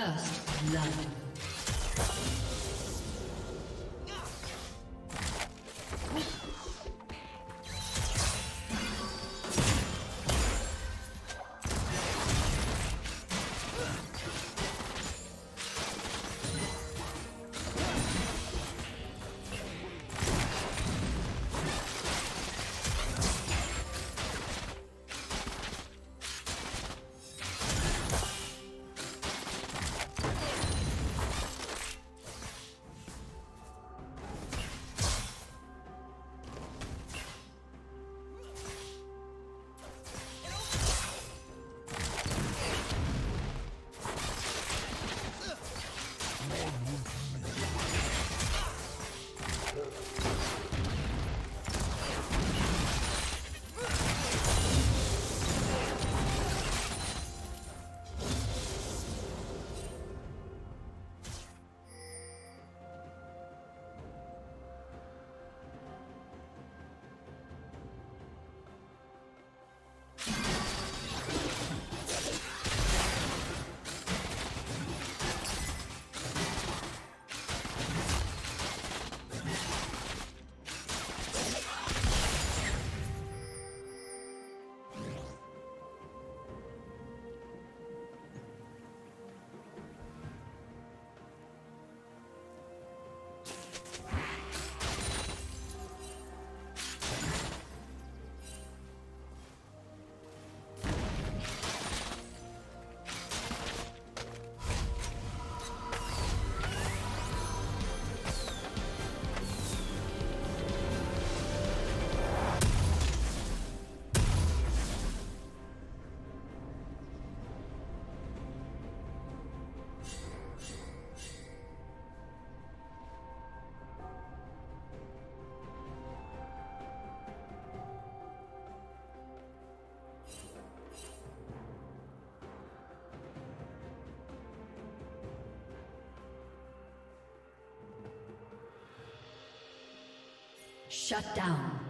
First blood. Shut down.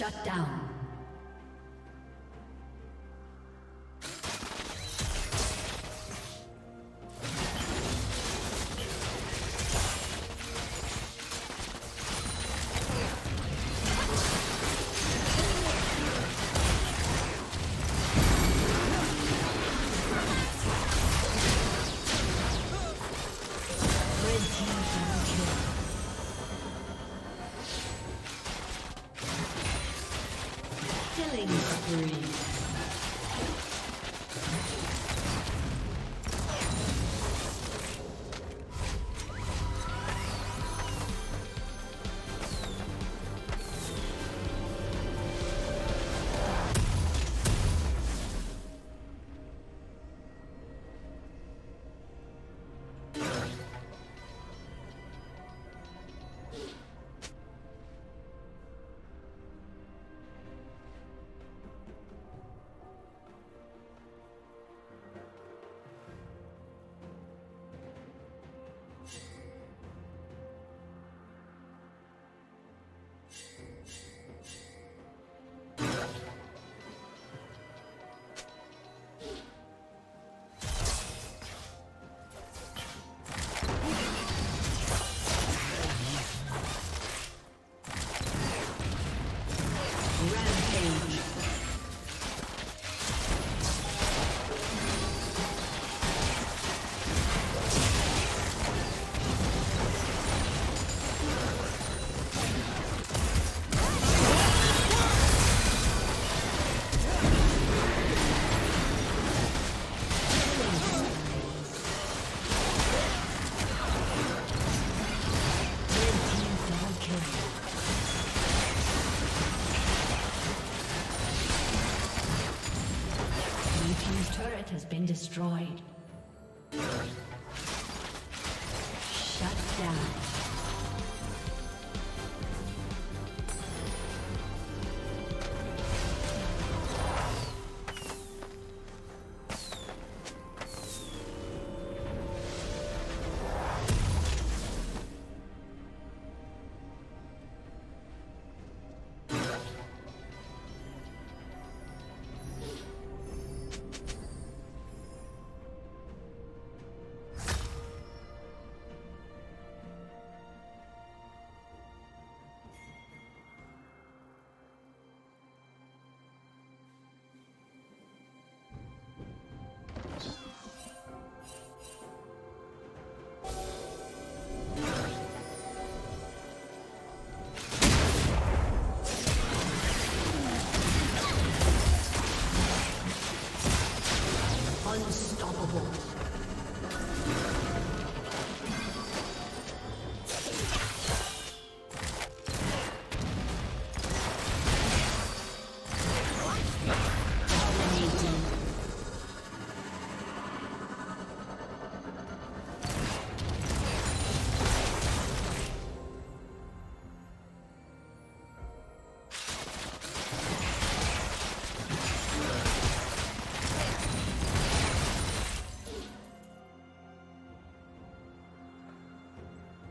Shut down. Destroyed.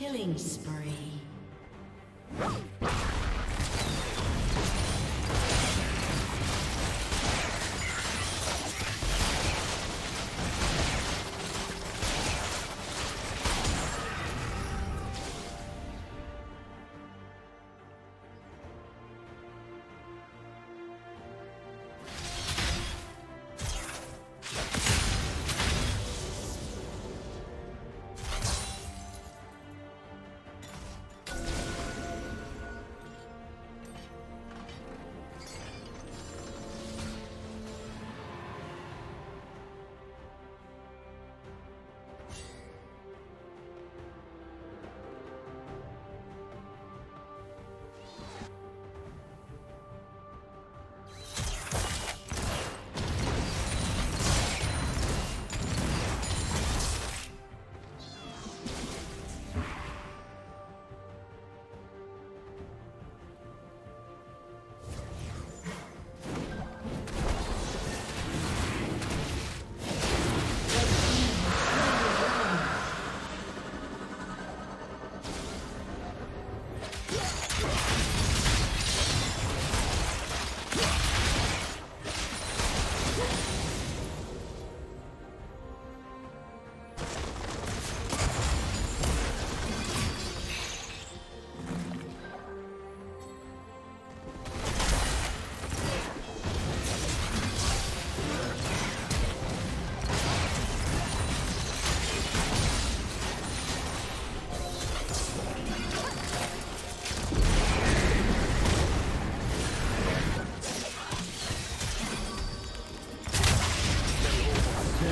Killing spree.